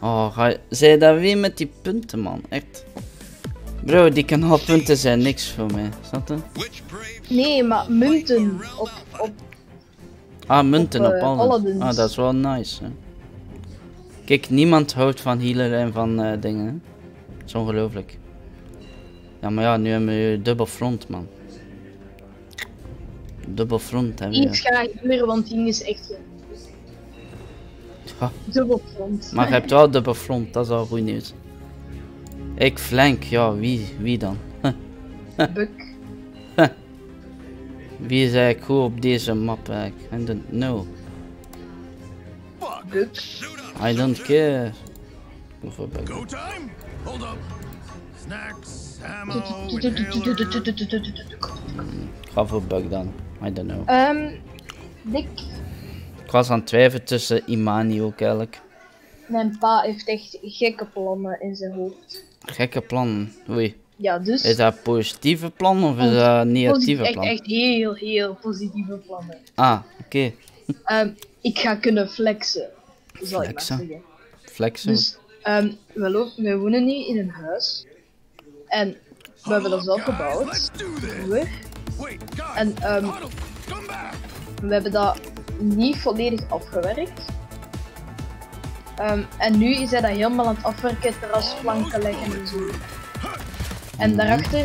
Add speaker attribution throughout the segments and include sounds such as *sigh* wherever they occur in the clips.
Speaker 1: Oh, ga je... Zij dat weer met die punten, man. Echt. Bro, die kanaalpunten zijn niks voor mij. Snap je?
Speaker 2: Nee, maar munten op, op
Speaker 1: Ah, munten op,
Speaker 2: eh,
Speaker 1: alles. Ah, dat is wel nice. Hè. Kijk, niemand houdt van healer en van eh, dingen. Hè. Dat is ongelooflijk. Ja, maar ja, nu hebben we dubbel front, man. Dubbel front hebben
Speaker 2: iets
Speaker 1: we.
Speaker 2: ga ik meer, want die is echt Dubbel front.
Speaker 1: maar je hebt wel dubbel front, dat is al goed nieuws. Ik flank, ja, wie, wie dan?
Speaker 2: Buk.
Speaker 1: Wie is eigenlijk goed op deze map eigenlijk? I don't know.
Speaker 2: Buk.
Speaker 1: I don't care. Go
Speaker 3: time? Hold up. Snacks, ammo,
Speaker 1: Ik ga voor bug dan. I don't know.
Speaker 2: Ehm, Dick,
Speaker 1: Ik was aan het twijfelen tussen Imani ook eigenlijk.
Speaker 2: mijn pa heeft echt gekke plannen in zijn hoofd.
Speaker 1: Gekke plannen. Oei.
Speaker 2: Ja, dus
Speaker 1: Is dat positieve plan of is dat negatieve
Speaker 2: echt,
Speaker 1: plan?
Speaker 2: echt heel, heel positieve plannen.
Speaker 1: Ah, oké.
Speaker 2: Ehm, ik ga kunnen flexen, zal ik maar
Speaker 1: Flexen?
Speaker 2: zeggen.
Speaker 1: Flexen.
Speaker 2: Dus ehm, we, lo- we wonen nu in een huis. En we hebben dat zelf gebouwd. En ehm, we hebben dat niet volledig afgewerkt. Ehm, en nu is hij dat helemaal aan het afwerken, terrasplanken leggen en zo. En daarachter,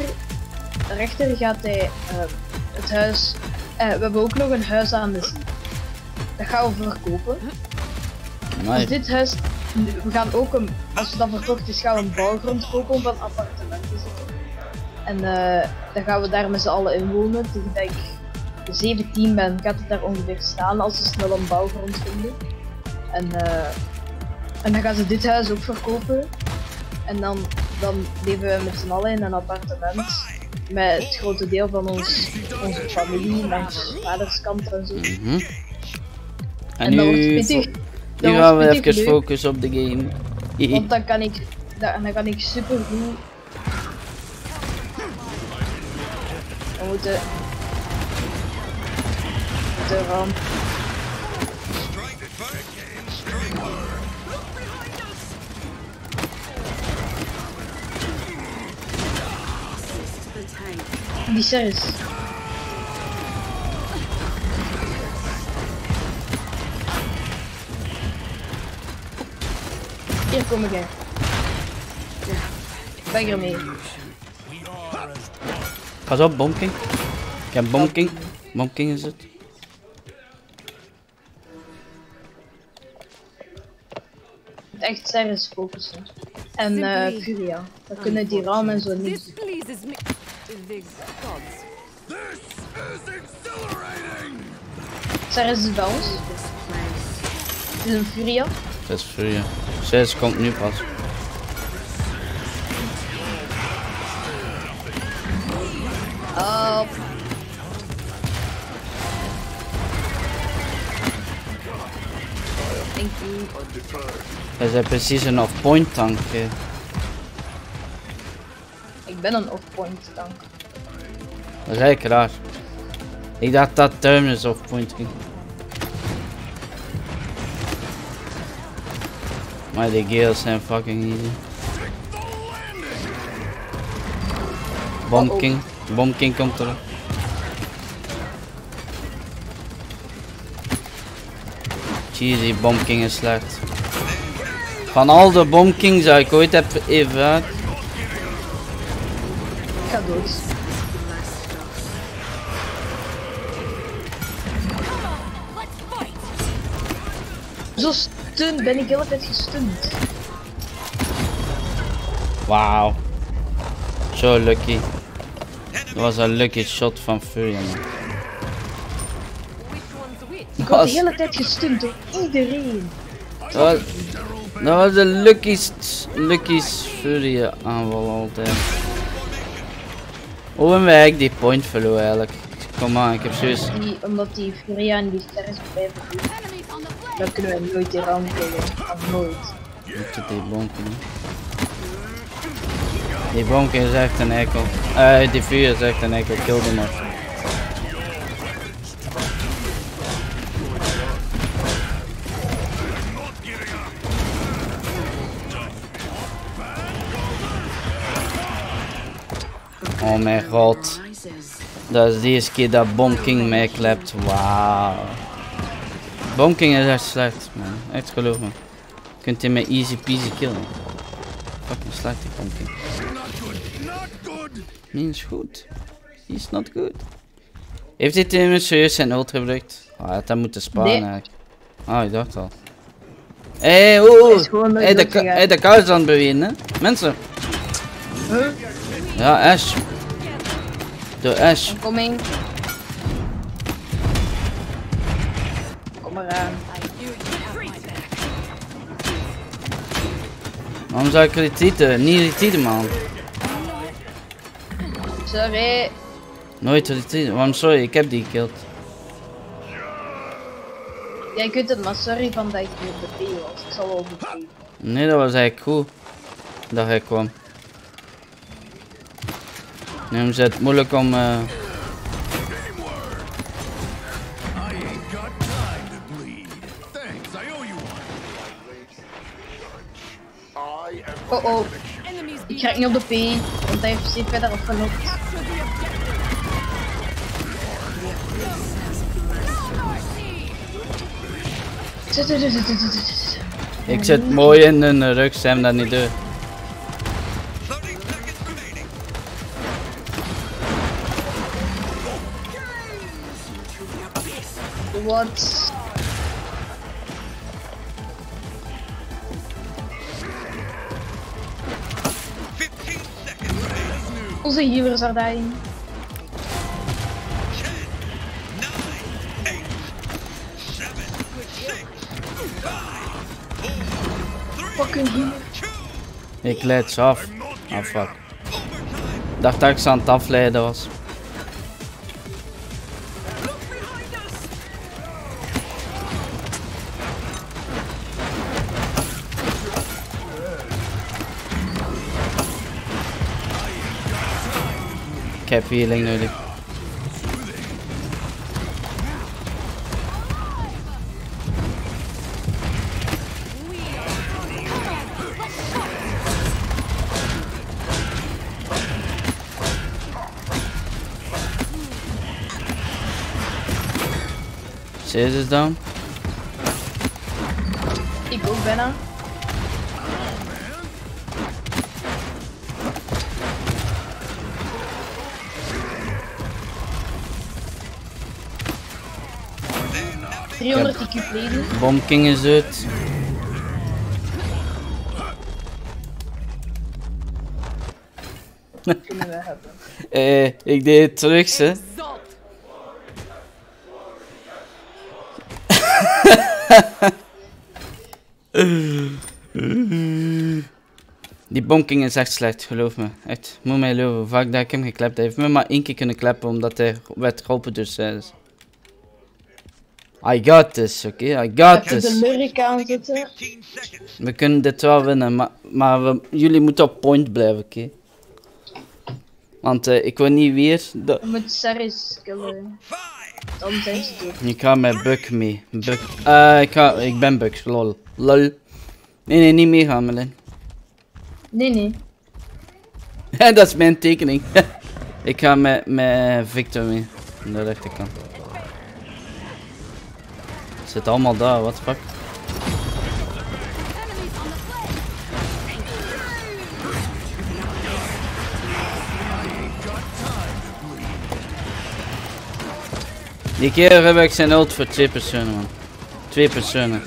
Speaker 2: daarachter gaat hij ehm, het huis. eh, we hebben ook nog een huis aan de zee. Dat gaan we verkopen. Dus
Speaker 1: Nice.
Speaker 2: dit huis, we gaan ook een, als dat verkocht is, gaan we een bouwgrond kopen van appartementen te zetten. En eh, dan gaan we daar met z'n allen in wonen. Tegen dat ik 17 ben, gaat het daar ongeveer staan als ze snel een bouwgrond vinden. En, eh, en dan gaan ze dit huis ook verkopen. En dan, dan leven we met z'n allen in een appartement. Met het grote deel van ons, onze familie, langs vaderskant en zo.
Speaker 1: Mhm. En,
Speaker 2: En wordt
Speaker 1: nu,
Speaker 2: pittig.
Speaker 1: nu gaan we even
Speaker 2: leuk.
Speaker 1: focussen op de game.
Speaker 2: Want dan kan ik, dan, dan kan ik super goed. We moeten. De ramp. Die Ceres. Hier kom ik hè. Ben er mee.
Speaker 1: Pas op, Bomking. Ik heb Bomking. Bomking is het.
Speaker 2: Echt Ceres focussen. En eh Furia. Dan kunnen die ram en zo niet.
Speaker 4: This
Speaker 3: is
Speaker 2: is bij ons. Het is een Furia.
Speaker 1: Dat is je. 6 komt nu pas.
Speaker 2: Oh. Thank you.
Speaker 1: Dat is precies een off-point tank.
Speaker 2: Ik ben een off-point tank.
Speaker 1: Dat is eigenlijk raar. Ik dacht dat Terminus off-point ging. Maar die gales zijn fucking easy. Bomb King. Bomb King komt terug. Cheesy, Bomb King is slecht. Van al de Bomb Kings die ik ooit heb even
Speaker 2: Ik ga dood. Zo stun ben ik de hele tijd gestund.
Speaker 1: Wauw. Zo lucky. Dat was een lucky shot van
Speaker 4: which?
Speaker 2: Ik word de
Speaker 1: Was-
Speaker 2: hele tijd gestund door iedereen.
Speaker 1: Dat was, dat was de luckiest, luckiest Fury aanval altijd. Hoe hebben wij eigenlijk die point verloren eigenlijk? Kom aan, ik heb.
Speaker 2: Die, omdat die Furia en die blijven doen. Dan kunnen we nooit die killen. Nooit.
Speaker 1: Ik zit die bonken. Die bonken is echt een ekkel. Eh, die vuur is echt een ekkel. Kill them maar. Oh mijn god. Dat is de eerste keer dat Bomb King mij klept. Wauw. Bomb King is echt slecht, man. Echt geloof me. Kunt je mij easy peasy killen. Fucking slecht die Bomb King. Is goed. He's not good. Heeft hij tegen serieus zijn ult gebruikt? Ah, had dat moeten sparen
Speaker 2: Nee.
Speaker 1: eigenlijk. Ah, ik dacht al. Hé, hey, oeh! de, hey, de kous aan het bewegen, hè? Mensen.
Speaker 2: Huh?
Speaker 1: Ja, Ash. Door Ash.
Speaker 2: Coming. Kom maar aan.
Speaker 1: Waarom zou ik retreaten? Niet retreaten, man.
Speaker 2: Sorry.
Speaker 1: Nooit retreaten. Waarom sorry? Ik heb die gekillt.
Speaker 2: Jij kunt het, maar sorry van dat ik hier op de was. Ik zal wel vergeten.
Speaker 1: Nee, dat was eigenlijk goed. Dat hij kwam. Nu is het moeilijk om... eh,
Speaker 3: I ain't got time to bleed. Thanks, I owe you one.
Speaker 2: Oh oh. Ik ga niet op de P, want hij verder. Zit, zit, zit, zit.
Speaker 1: ik zit mooi in hun rug, hebben dat niet door.
Speaker 2: Wat? Onze healers are dying. Fucking healer.
Speaker 1: Ik leid ze af. Ah fuck. Dacht dat ik ze aan het afleiden was. kept healing nearly. Scissors down.
Speaker 2: Eagle Venom. 300 IQ leden.
Speaker 1: Bomking is uit. *laughs* Eh, ik deed het terug, hè. Die bomking is echt slecht, geloof me. Echt, moet mij lopen. Vaak dat ik hem geklept. hij heeft me maar één keer kunnen klappen omdat hij werd geholpen dus, I got this, oké? I got
Speaker 2: Even de
Speaker 1: this.
Speaker 2: aanzetten.
Speaker 1: We kunnen dit wel winnen, maar, maar we, jullie moeten op point blijven, oké? Want eh, ik wil niet weer... de-
Speaker 2: We moeten Ceres killen. Dan zijn ze dood.
Speaker 1: Ik ga met Buck mee. Buck. Eh, ik, ga, ik ben Buck, lol. Lol. Nee, nee, niet meegaan, Melin.
Speaker 2: Nee, nee. *laughs*
Speaker 1: dat is mijn tekening. *laughs* ik ga met, met Victor mee. Aan de rechterkant. Zit allemaal daar, what the fuck. Die keer heb ik zijn ult voor twee personen, man. Twee personen.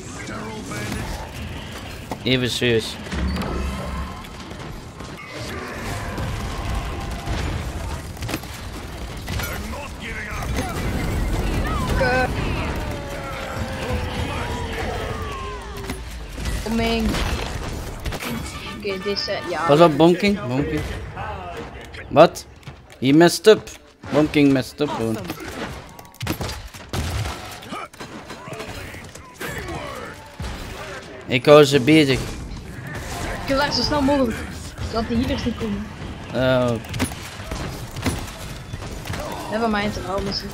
Speaker 1: Even serieus.
Speaker 2: Deze, ja.
Speaker 1: Pas op, Bonking. Bonking. Wat? He messed up. Bonking messed up gewoon. Ik hou ze bezig.
Speaker 2: Kill haar zo snel mogelijk. Zodat de healers niet komen.
Speaker 1: Oh,
Speaker 2: Never mind, ze.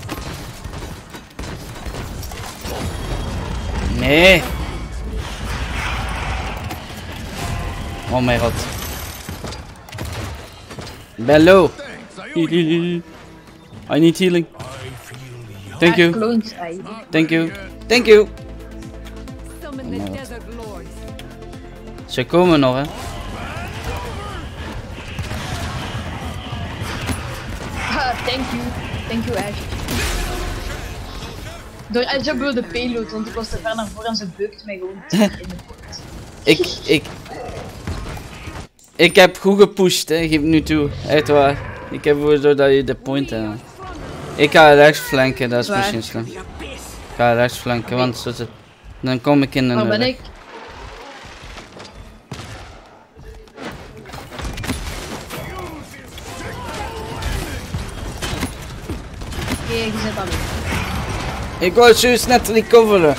Speaker 1: nee. Oh mijn god.
Speaker 3: Thanks, I
Speaker 1: need healing. Thank you. Thank you. Thank you.
Speaker 4: Lords.
Speaker 1: Ze komen nog, hè.
Speaker 2: Ah, thank you. Thank you, Ash. Door Ash hebben we de payload, want ik was te ver naar voren en ze bukt mij gewoon *laughs* in de poort.
Speaker 1: Ik, ik... Ik heb goed gepusht, hè. Geef nu toe. Echt waar. Ik heb ervoor dat je de point hebt. Ik ga rechts flanken, dat is
Speaker 2: Waar?
Speaker 1: misschien slim. Ik ga rechts flanken, want zo zit- dan kom ik in een...
Speaker 2: Waar ben ik?
Speaker 1: Ik wou juist net recoveren.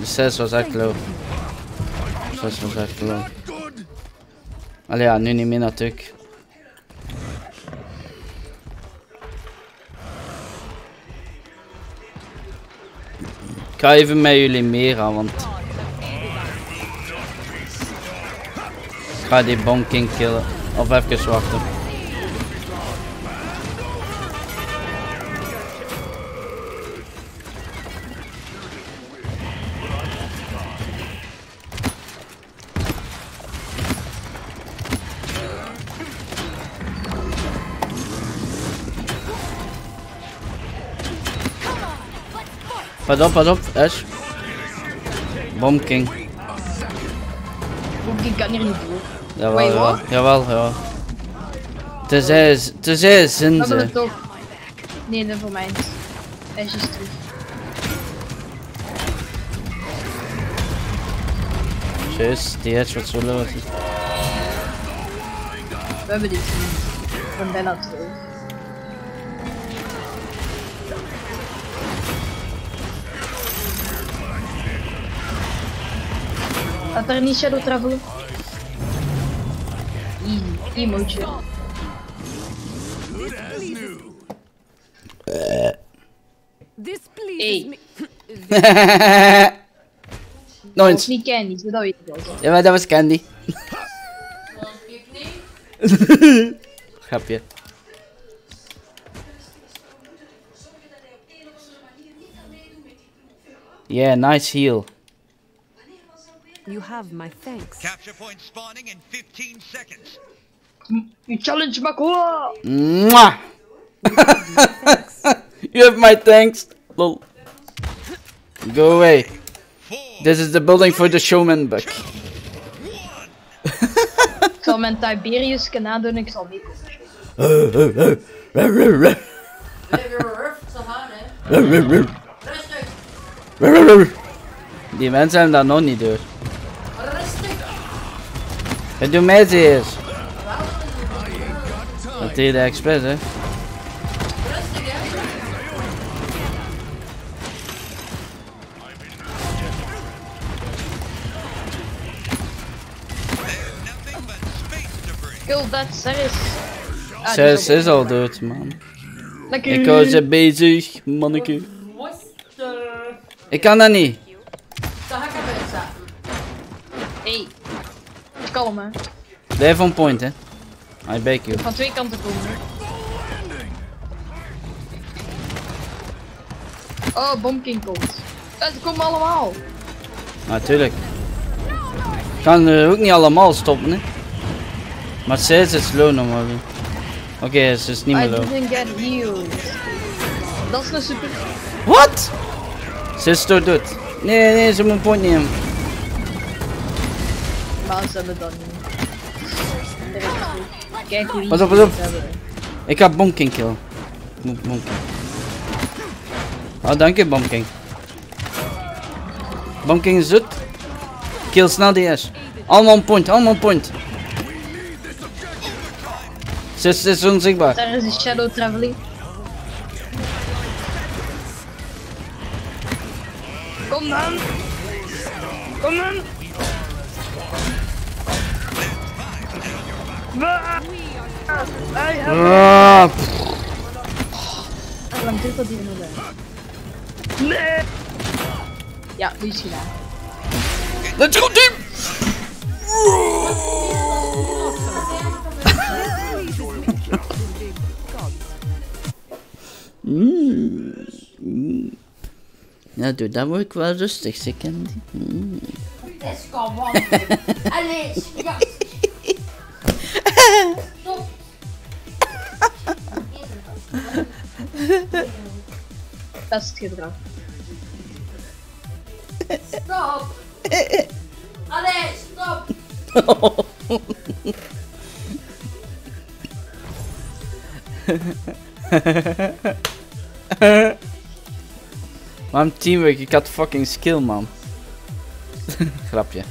Speaker 1: De 6 was echt low. De 6 was echt low.
Speaker 3: Good.
Speaker 1: Allee ja, nu niet meer natuurlijk. Ik ga even met jullie meegaan, want... Ik ga die bonking killen. Of even wachten. Pas op, pas op, Ash. Bomking.
Speaker 2: Oeh, ik kan hier niet door.
Speaker 1: Jawel,
Speaker 2: Wait,
Speaker 1: jawel, jawel, jawel. Tenzij, tenzij zin
Speaker 2: hebben
Speaker 1: ze.
Speaker 2: het toch. Nee, never mind. Ash is terug.
Speaker 1: Juist, die hedge wat zo is.
Speaker 2: We hebben dit niet. Ik ben bijna terug. Had er niet shadow travelen? Easy, *laughs*
Speaker 4: me.
Speaker 1: Nog
Speaker 2: Of
Speaker 1: eens.
Speaker 2: niet candy, zo dat weet ik wel.
Speaker 1: Ja, maar dat was Candy. *laughs* Grapje. Yeah, nice heal.
Speaker 4: You have my thanks.
Speaker 5: Capture point spawning in 15 seconds.
Speaker 2: You challenge Makoa!
Speaker 1: Mwah! *laughs* you have my thanks. Lol. Go away.
Speaker 5: Four,
Speaker 1: This is the building for the showman buck.
Speaker 2: Ik zal mijn Tiberius nadoen en ik zal meekomen.
Speaker 1: Die mensen hebben dat nog niet door. Het doet mij zeer. Dat deed hij expres, hè.
Speaker 2: Kill that Ceres. Ah, al
Speaker 1: is al dood, man.
Speaker 2: Lekker.
Speaker 1: Ik hou ze bezig, manneke. Ik kan dat niet.
Speaker 2: Hey. Kalm hè.
Speaker 1: Blijf on point, hè. I beg you.
Speaker 2: Van twee kanten komen. Oh, Bomking komt. Eh, Ze komen allemaal.
Speaker 1: Natuurlijk. Kan er ook niet allemaal stoppen, hè. Maar zij is low normaal. Oké, ze is niet
Speaker 2: I
Speaker 1: meer low.
Speaker 2: didn't get healed. Dat is een super.
Speaker 1: Wat? Ze is dood. Nee, nee, ze moet point nemen.
Speaker 2: Maar ze hebben dat niet. Kijk hoe
Speaker 1: Pas op, pas op.
Speaker 2: het.
Speaker 1: Ik ga Bomking killen. Mo- Bomking. Oh, dank je, Bomking. Bomking is zoet. Kill snel die S. Allemaal on point, allemaal on point. Ze is, is onzichtbaar.
Speaker 2: Daar is de shadow traveling. Kom dan! Kom dan! Lang dat hier Nee! Ja, die is gedaan.
Speaker 1: Let's go team! Doe, dan word ik wel rustig, ze
Speaker 6: het is gewoon. Allee. Stop.
Speaker 2: Best gedrag.
Speaker 6: Stop. Allee, stop.
Speaker 1: Man, teamwork, ik had fucking skill, man. *laughs* Grapje.
Speaker 2: Ik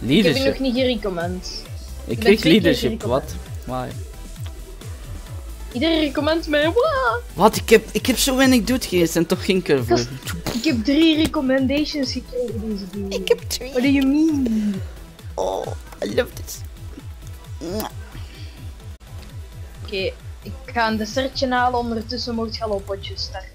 Speaker 2: heb
Speaker 1: Leadership.
Speaker 2: nog niet gerecommend.
Speaker 1: Ik kreeg leadership, wat? Why?
Speaker 2: Iedereen recommend mij. Wow.
Speaker 1: Wat? Ik heb, ik heb zo weinig doet geweest en toch ervoor.
Speaker 2: Gast. Ik heb drie recommendations gekregen deze video.
Speaker 1: Ik heb twee.
Speaker 2: What do you mean?
Speaker 1: Oh, I love this.
Speaker 2: Oké, ik ga een dessertje halen. Ondertussen mocht je al op starten.